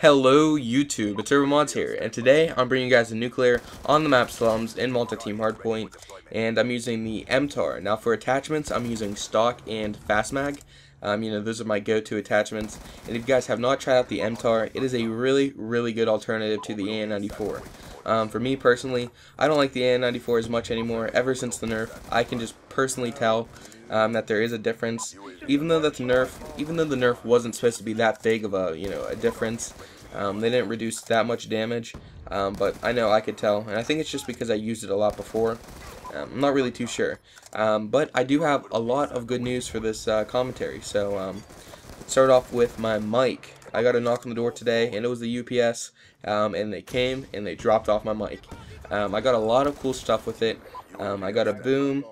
Hello YouTube, it's UrboModz here, and today I'm bringing you guys a nuclear on the map slums in multi-team hardpoint, and I'm using the MTAR. Now for attachments, I'm using stock and fastmag. Um, you know, those are my go-to attachments, and if you guys have not tried out the MTAR, it is a really, really good alternative to the AN94. Um, for me personally, I don't like the AN94 as much anymore. Ever since the nerf, I can just personally tell um, that there is a difference. Even though that the nerf, even though the nerf wasn't supposed to be that big of a you know a difference, um, they didn't reduce that much damage. Um, but I know I could tell, and I think it's just because I used it a lot before. Um, I'm not really too sure, um, but I do have a lot of good news for this uh, commentary. So um, start off with my mic. I got a knock on the door today, and it was the UPS, um, and they came and they dropped off my mic. I got a lot of cool stuff with it. I got a boom,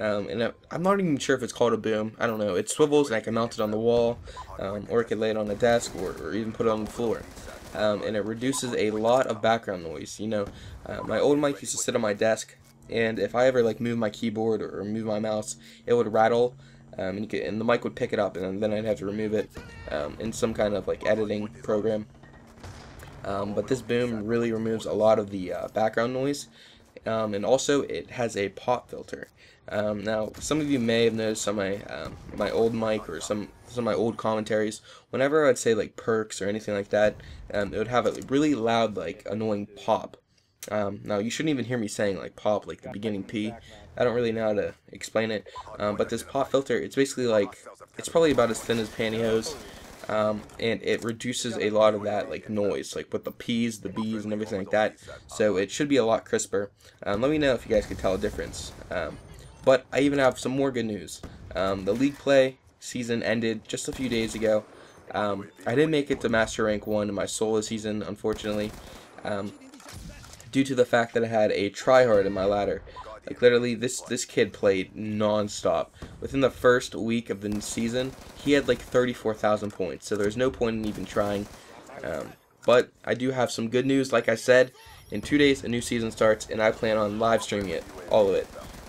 um, and I'm not even sure if it's called a boom. I don't know. It swivels, and I can mount it on the wall, um, or I could lay it on the desk, or, or even put it on the floor. Um, and it reduces a lot of background noise. You know, uh, my old mic used to sit on my desk, and if I ever like move my keyboard or, or move my mouse, it would rattle um, and, could, and, the mic would pick it up, and then I'd have to remove it um, in some kind of like editing program. Um, but this boom really removes a lot of the uh, background noise, um, and also it has a pop filter. Um, now, some of you may have noticed on my um, my old mic or some some of my old commentaries, whenever I'd say like perks or anything like that, it would have a really loud like annoying pop. Um, now, you shouldn't even hear me saying like pop, like the beginning P. I don't really know how to explain it. Um, but this pop filter, it's basically like, it's probably about as thin as pantyhose. Um, and it reduces a lot of that like noise, like with the P's, the B's, and everything like that. So it should be a lot crisper. Um, let me know if you guys can tell a difference. Um, but I even have some more good news. Um, the league play season ended just a few days ago. Um, I didn't make it to Master Rank 1 in my solo season, unfortunately. Um, due to the fact that I had a tryhard in my ladder. Like literally, this this kid played non-stop. Within the first week of the season, he had like 34,000 points. So there's no point in even trying. Um, but I do have some good news. Like I said, in two days a new season starts, and I plan on live streaming it, all of it,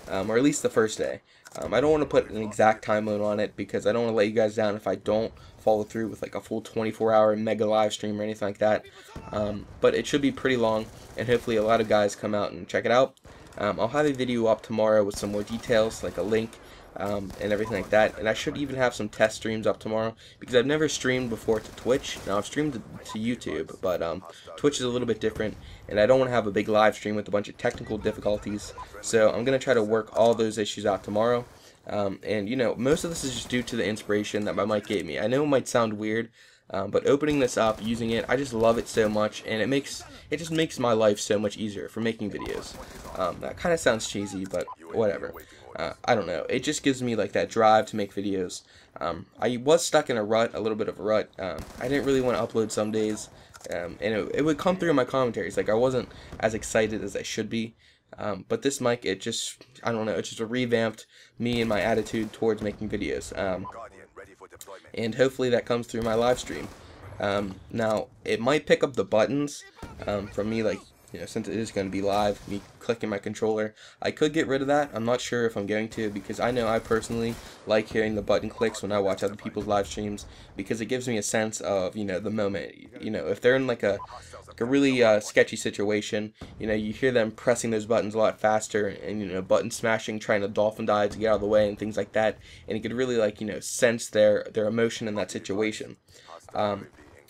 um, or at least the first day. Um, I don't want to put an exact time limit on it because I don't want to let you guys down if I don't follow through with like a full 24 hour mega live stream or anything like that. Um, but it should be pretty long and hopefully a lot of guys come out and check it out. Um, I'll have a video up tomorrow with some more details like a link um, and everything like that. And I should even have some test streams up tomorrow because I've never streamed before to Twitch. Now I've streamed to, to YouTube, but um, Twitch is a little bit different, and I don't want to have a big live stream with a bunch of technical difficulties. So I'm gonna try to work all those issues out tomorrow. Um, and you know, most of this is just due to the inspiration that my mic gave me. I know it might sound weird, um, but opening this up, using it, I just love it so much, and it makes it just makes my life so much easier for making videos. Um, that kind of sounds cheesy, but whatever. Uh, I don't know. It just gives me like that drive to make videos. Um, I was stuck in a rut, a little bit of a rut. Um, I didn't really want to upload some days, um, and it, it would come through in my commentaries. Like I wasn't as excited as I should be. Um, but this mic, it just, I don't know, it just revamped me and my attitude towards making videos. And hopefully that comes through my live stream. Um, now, it might pick up the buttons um, from me, like, you know, since it is going to be live, me clicking my controller. I could get rid of that. I'm not sure if I'm going to because I know I personally like hearing the button clicks when I watch other people's live streams because it gives me a sense of, you know, the moment. You know, if they're in like a like a really uh, sketchy situation. You know, you hear them pressing those buttons a lot faster, and you know, button smashing, trying to dolphin dive to get out of the way, and things like that. And you could really like you know sense their their emotion in that situation. Um,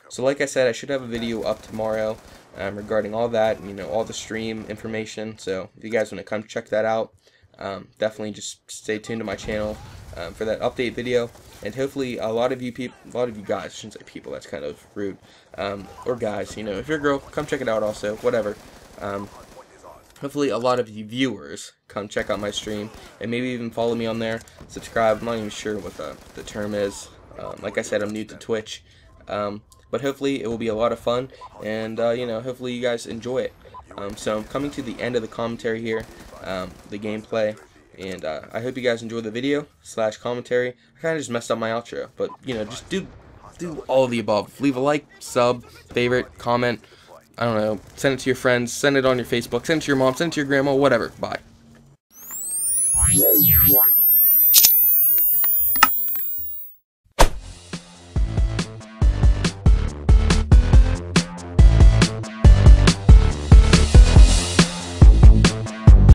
so, like I said, I should have a video up tomorrow um, regarding all that. You know, all the stream information. So, if you guys want to come check that out, um, definitely just stay tuned to my channel um, for that update video. And hopefully, a lot of you people, a lot of you guys, I shouldn't say people, that's kind of rude, um, or guys, you know, if you're a girl, come check it out also, whatever. Um, hopefully, a lot of you viewers come check out my stream, and maybe even follow me on there, subscribe. I'm not even sure what the, the term is. Um, like I said, I'm new to Twitch. Um, but hopefully, it will be a lot of fun, and, uh, you know, hopefully you guys enjoy it. Um, so I'm coming to the end of the commentary here, um, the gameplay. And uh, I hope you guys enjoy the video slash commentary. I kind of just messed up my outro, but you know, just do do all the above. Leave a like, sub, favorite, comment. I don't know. Send it to your friends. Send it on your Facebook. Send it to your mom. Send it to your grandma. Whatever. Bye.